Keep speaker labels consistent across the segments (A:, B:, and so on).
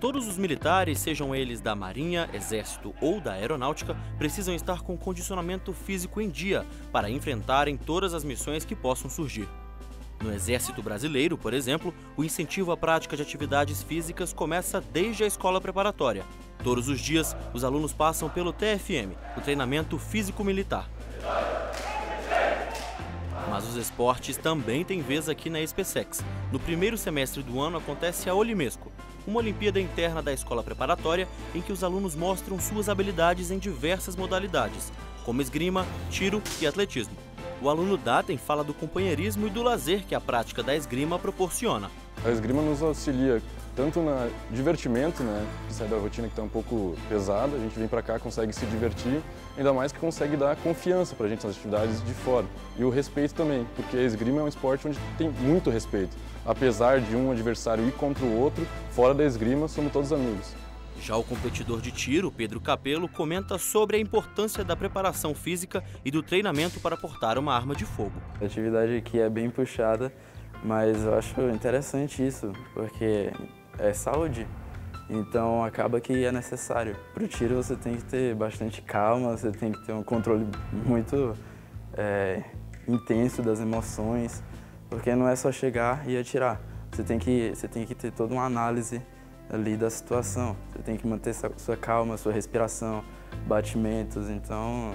A: Todos os militares, sejam eles da Marinha, Exército ou da Aeronáutica, precisam estar com condicionamento físico em dia para enfrentarem todas as missões que possam surgir. No Exército Brasileiro, por exemplo, o incentivo à prática de atividades físicas começa desde a escola preparatória. Todos os dias, os alunos passam pelo TFM, o treinamento físico-militar. Mas os esportes também têm vez aqui na SpaceX. No primeiro semestre do ano acontece a Olimesco, uma Olimpíada interna da escola preparatória em que os alunos mostram suas habilidades em diversas modalidades, como esgrima, tiro e atletismo. O aluno Daten fala do companheirismo e do lazer que a prática da esgrima proporciona.
B: A esgrima nos auxilia tanto no divertimento, né, que sai da rotina que está um pouco pesada, a gente vem para cá, consegue se divertir, ainda mais que consegue dar confiança para a gente nas atividades de fora. E o respeito também, porque a esgrima é um esporte onde tem muito respeito. Apesar de um adversário ir contra o outro, fora da esgrima somos todos amigos.
A: Já o competidor de tiro, Pedro Capello, comenta sobre a importância da preparação física e do treinamento para portar uma arma de fogo.
C: A atividade aqui é bem puxada, mas eu acho interessante isso, porque é saúde. Então acaba que é necessário. Para o tiro você tem que ter bastante calma, você tem que ter um controle muito é, intenso das emoções, porque não é só chegar e atirar. Você tem que, você tem que ter toda uma análise ali da situação. Você tem que manter sua calma, sua respiração, batimentos, então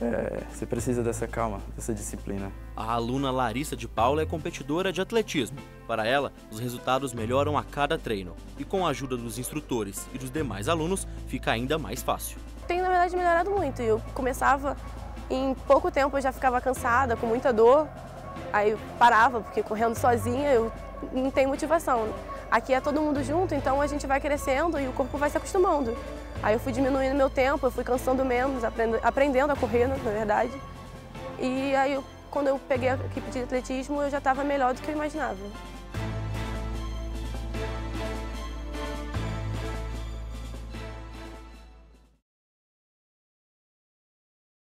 C: é, você precisa dessa calma, dessa disciplina.
A: A aluna Larissa de Paula é competidora de atletismo. Para ela, os resultados melhoram a cada treino. E com a ajuda dos instrutores e dos demais alunos, fica ainda mais fácil.
D: Tem, na verdade, melhorado muito. Eu começava, em pouco tempo eu já ficava cansada, com muita dor. Aí eu parava, porque correndo sozinha eu não tenho motivação. Aqui é todo mundo junto, então a gente vai crescendo e o corpo vai se acostumando. Aí eu fui diminuindo meu tempo, eu fui cansando menos, aprendendo a correr, na verdade. E aí, quando eu peguei a equipe de atletismo, eu já estava melhor do que eu imaginava.